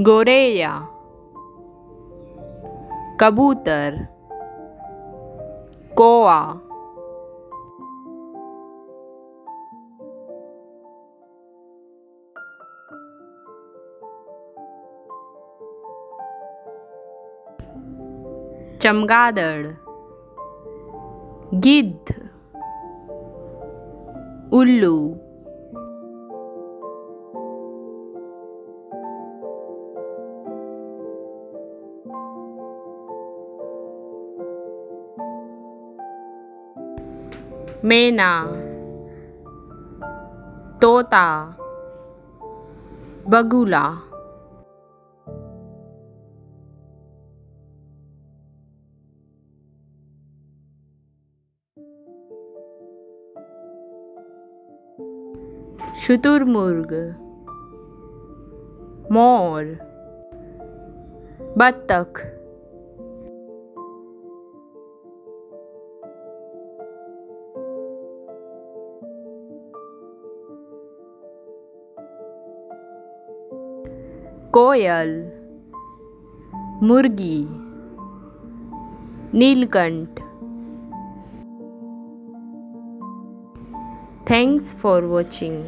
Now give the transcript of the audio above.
गोरेया कबूतर कोआ। चमगादड़ गिद्ध उल्लू। मैना तोता बगुला। शुतुरमुर्ग मोर बत्तख। कोयल मुर्गी नीलकंठ। Thanks for watching